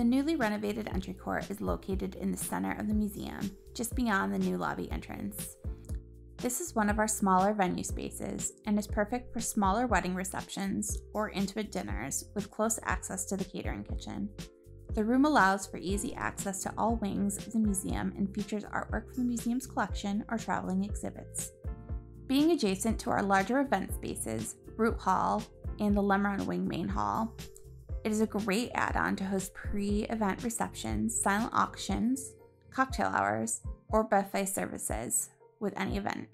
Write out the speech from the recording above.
The newly renovated entry court is located in the center of the museum, just beyond the new lobby entrance. This is one of our smaller venue spaces and is perfect for smaller wedding receptions or intimate dinners with close access to the catering kitchen. The room allows for easy access to all wings of the museum and features artwork from the museum's collection or traveling exhibits. Being adjacent to our larger event spaces, Root Hall and the Lemron Wing Main Hall, it is a great add on to host pre event receptions, silent auctions, cocktail hours, or buffet services with any event.